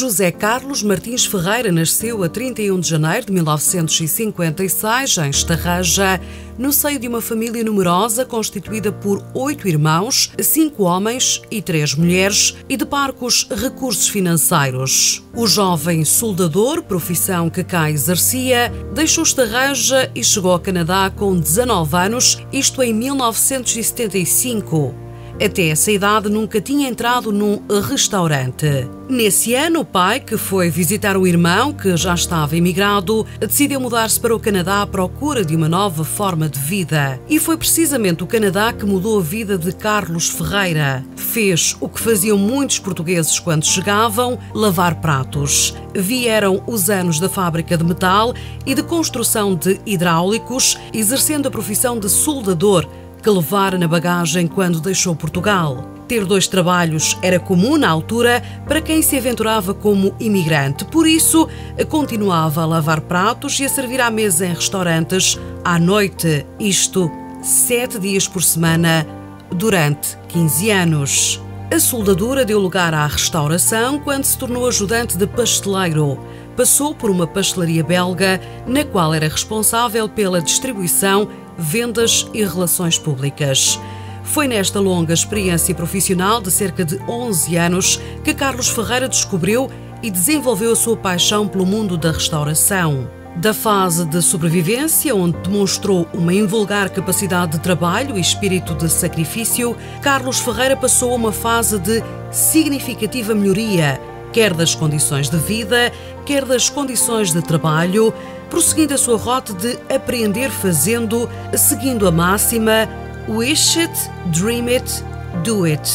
José Carlos Martins Ferreira nasceu a 31 de janeiro de 1956 em Estarraja, no seio de uma família numerosa constituída por oito irmãos, cinco homens e três mulheres e de parcos recursos financeiros. O jovem soldador, profissão que cá exercia, deixou Estarraja e chegou ao Canadá com 19 anos, isto em 1975. Até essa idade nunca tinha entrado num restaurante. Nesse ano, o pai, que foi visitar o irmão, que já estava emigrado, decidiu mudar-se para o Canadá à procura de uma nova forma de vida. E foi precisamente o Canadá que mudou a vida de Carlos Ferreira. Fez o que faziam muitos portugueses quando chegavam: lavar pratos. Vieram os anos da fábrica de metal e de construção de hidráulicos, exercendo a profissão de soldador que levara na bagagem quando deixou Portugal. Ter dois trabalhos era comum na altura para quem se aventurava como imigrante, por isso continuava a lavar pratos e a servir à mesa em restaurantes à noite, isto sete dias por semana, durante 15 anos. A soldadura deu lugar à restauração quando se tornou ajudante de pasteleiro. Passou por uma pastelaria belga, na qual era responsável pela distribuição vendas e relações públicas. Foi nesta longa experiência profissional de cerca de 11 anos que Carlos Ferreira descobriu e desenvolveu a sua paixão pelo mundo da restauração. Da fase de sobrevivência, onde demonstrou uma invulgar capacidade de trabalho e espírito de sacrifício, Carlos Ferreira passou a uma fase de significativa melhoria, quer das condições de vida, quer das condições de trabalho, prosseguindo a sua rota de aprender fazendo, seguindo a máxima Wish it, dream it, do it.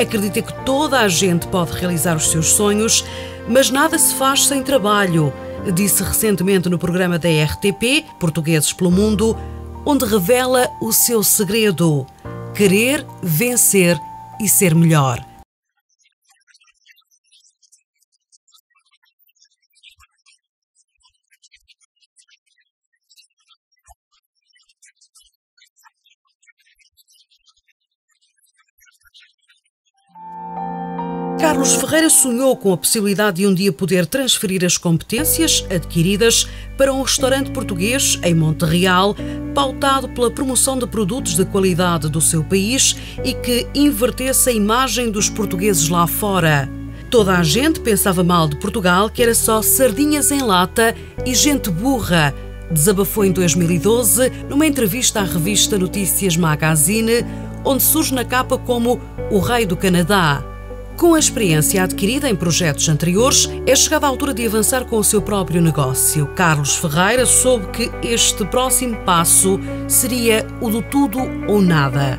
Acredita que toda a gente pode realizar os seus sonhos, mas nada se faz sem trabalho, disse recentemente no programa da RTP, Portugueses pelo Mundo, onde revela o seu segredo: querer, vencer e ser melhor. Carlos Ferreira sonhou com a possibilidade de um dia poder transferir as competências adquiridas para um restaurante português em Montreal, pautado pela promoção de produtos de qualidade do seu país e que invertesse a imagem dos portugueses lá fora. Toda a gente pensava mal de Portugal, que era só sardinhas em lata e gente burra. Desabafou em 2012 numa entrevista à revista Notícias Magazine, onde surge na capa como o Rei do Canadá. Com a experiência adquirida em projetos anteriores, é chegada a altura de avançar com o seu próprio negócio. Carlos Ferreira soube que este próximo passo seria o do tudo ou nada.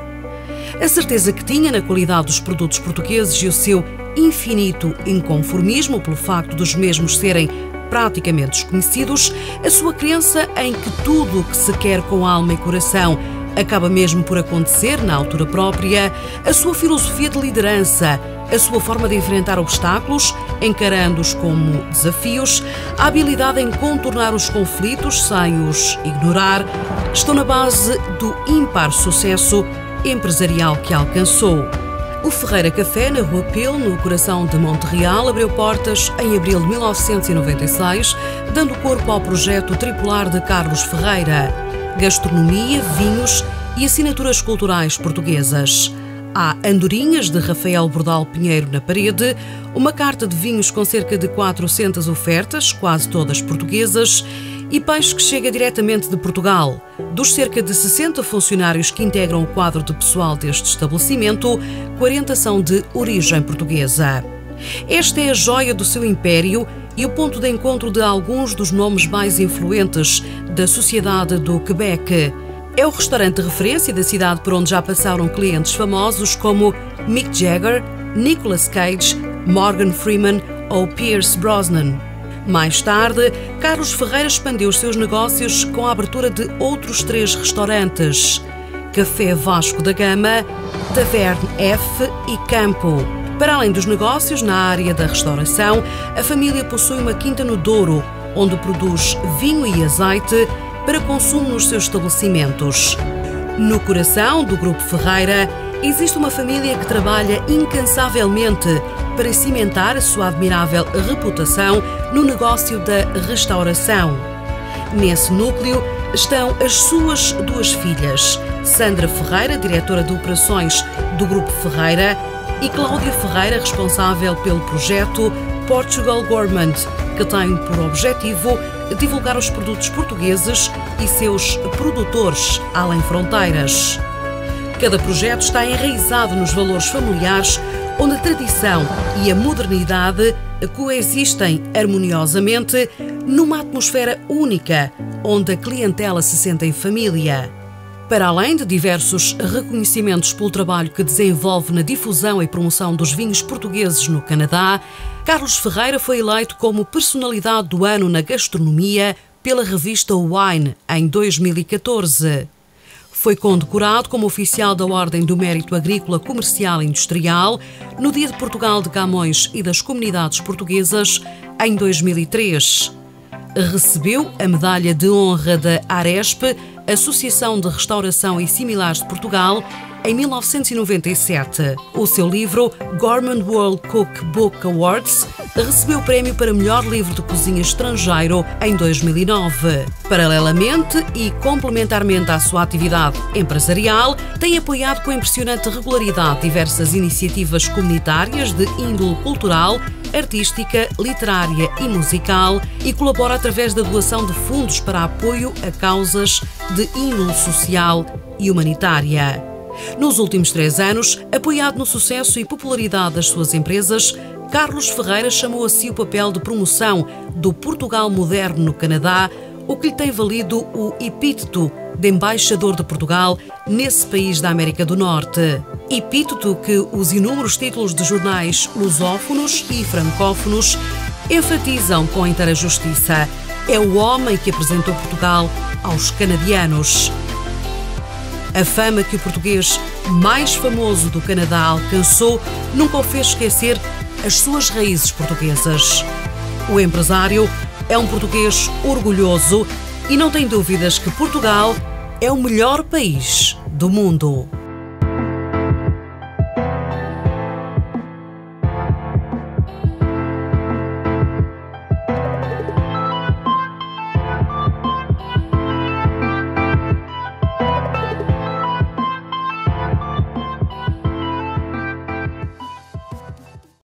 A certeza que tinha na qualidade dos produtos portugueses e o seu infinito inconformismo pelo facto dos mesmos serem praticamente desconhecidos, a sua crença em que tudo o que se quer com alma e coração acaba mesmo por acontecer na altura própria, a sua filosofia de liderança, a sua forma de enfrentar obstáculos, encarando-os como desafios, a habilidade em contornar os conflitos sem os ignorar, estão na base do ímpar sucesso empresarial que alcançou. O Ferreira Café, na Rua Pelo, no coração de Montreal, abriu portas em abril de 1996, dando corpo ao projeto tripular de Carlos Ferreira. Gastronomia, vinhos e assinaturas culturais portuguesas. Há andorinhas de Rafael Bordal Pinheiro na parede, uma carta de vinhos com cerca de 400 ofertas, quase todas portuguesas, e peixe que chega diretamente de Portugal. Dos cerca de 60 funcionários que integram o quadro de pessoal deste estabelecimento, 40 são de origem portuguesa. Esta é a joia do seu império e o ponto de encontro de alguns dos nomes mais influentes da sociedade do Quebec. É o restaurante de referência da cidade por onde já passaram clientes famosos como Mick Jagger, Nicolas Cage, Morgan Freeman ou Pierce Brosnan. Mais tarde, Carlos Ferreira expandiu os seus negócios com a abertura de outros três restaurantes: Café Vasco da Gama, Taverne F e Campo. Para além dos negócios na área da restauração, a família possui uma quinta no Douro, onde produz vinho e azeite para consumo nos seus estabelecimentos. No coração do Grupo Ferreira existe uma família que trabalha incansavelmente para cimentar a sua admirável reputação no negócio da restauração. Nesse núcleo estão as suas duas filhas, Sandra Ferreira, diretora de operações do Grupo Ferreira, e Cláudia Ferreira, responsável pelo projeto Portugal Gourmand, que tem por objetivo divulgar os produtos portugueses e seus produtores além fronteiras. Cada projeto está enraizado nos valores familiares, onde a tradição e a modernidade coexistem harmoniosamente numa atmosfera única, onde a clientela se sente em família. Para além de diversos reconhecimentos pelo trabalho que desenvolve na difusão e promoção dos vinhos portugueses no Canadá, Carlos Ferreira foi eleito como Personalidade do Ano na Gastronomia pela revista Wine em 2014. Foi condecorado como oficial da Ordem do Mérito Agrícola Comercial e Industrial no Dia de Portugal de Camões e das Comunidades Portuguesas em 2003. Recebeu a medalha de honra da Aresp, Associação de Restauração e Similares de Portugal, em 1997. O seu livro Gourmand World Cookbook Awards recebeu o prémio para melhor livro de cozinha estrangeiro em 2009. Paralelamente e complementarmente à sua atividade empresarial, tem apoiado com impressionante regularidade diversas iniciativas comunitárias de índole cultural artística, literária e musical e colabora através da doação de fundos para apoio a causas de índole social e humanitária. Nos últimos três anos, apoiado no sucesso e popularidade das suas empresas, Carlos Ferreira chamou a si o papel de promoção do Portugal moderno no Canadá, o que lhe tem valido o epíteto de embaixador de Portugal nesse país da América do Norte. Epíteto que os inúmeros títulos de jornais lusófonos e francófonos enfatizam com inteira justiça. É o homem que apresentou Portugal aos canadianos. A fama que o português mais famoso do Canadá alcançou nunca o fez esquecer as suas raízes portuguesas. O empresário é um português orgulhoso e não tem dúvidas que Portugal é o melhor país do mundo.